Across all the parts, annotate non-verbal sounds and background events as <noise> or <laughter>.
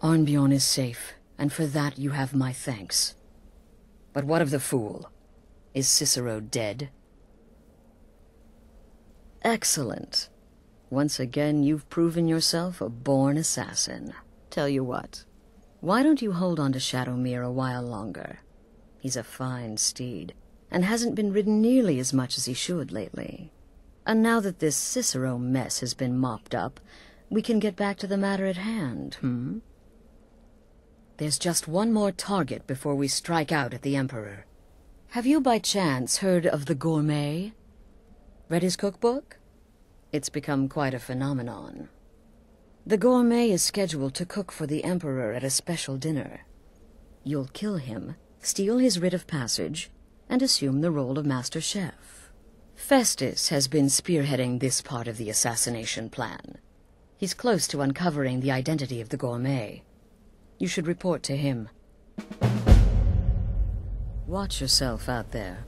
Arnbjorn is safe, and for that you have my thanks. But what of the fool? Is Cicero dead? Excellent. Once again, you've proven yourself a born assassin. Tell you what, why don't you hold on to Shadowmere a while longer? He's a fine steed, and hasn't been ridden nearly as much as he should lately. And now that this Cicero mess has been mopped up, we can get back to the matter at hand, hmm? There's just one more target before we strike out at the Emperor. Have you by chance heard of the Gourmet? Read his cookbook? It's become quite a phenomenon. The Gourmet is scheduled to cook for the Emperor at a special dinner. You'll kill him, steal his writ of passage, and assume the role of Master Chef. Festus has been spearheading this part of the assassination plan. He's close to uncovering the identity of the Gourmet. You should report to him. Watch yourself out there.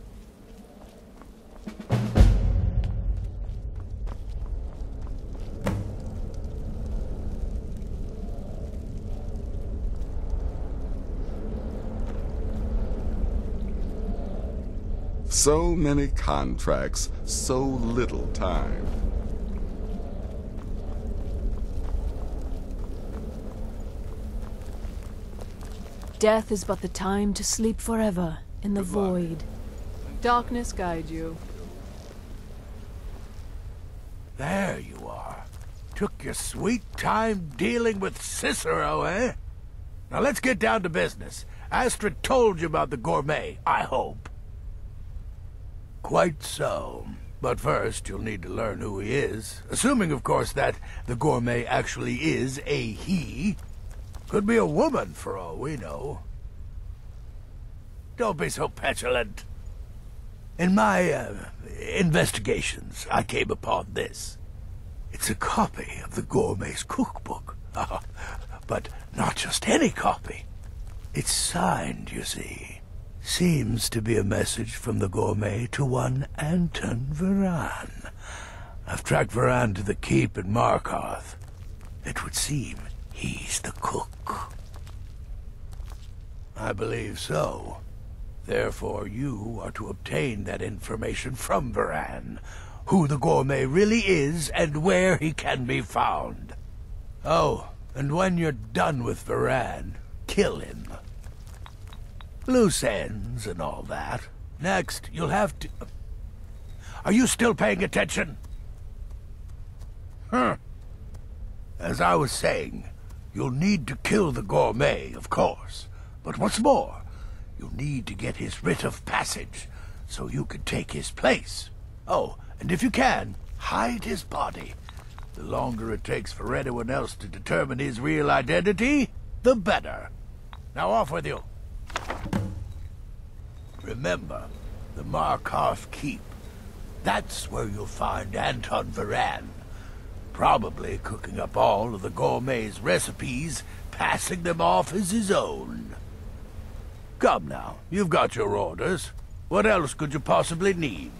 So many contracts, so little time. Death is but the time to sleep forever in the Good luck. void. Darkness guide you. There you are. Took your sweet time dealing with Cicero, eh? Now let's get down to business. Astrid told you about the gourmet, I hope. Quite so. But first, you'll need to learn who he is. Assuming, of course, that the gourmet actually is a he. Could be a woman, for all we know. Don't be so petulant. In my uh, investigations, I came upon this. It's a copy of the gourmet's cookbook. <laughs> but not just any copy. It's signed, you see. Seems to be a message from the gourmet to one Anton Virane. I've tracked Virane to the keep in Markarth. It would seem he's the cook. I believe so. Therefore, you are to obtain that information from Virane. Who the gourmet really is and where he can be found. Oh, and when you're done with Virane, kill him. Loose ends and all that. Next, you'll have to... Are you still paying attention? Huh. As I was saying, you'll need to kill the gourmet, of course. But what's more, you'll need to get his writ of passage, so you can take his place. Oh, and if you can, hide his body. The longer it takes for anyone else to determine his real identity, the better. Now off with you. Remember, the Markarth Keep. That's where you'll find Anton Virane. Probably cooking up all of the gourmet's recipes, passing them off as his own. Come now, you've got your orders. What else could you possibly need?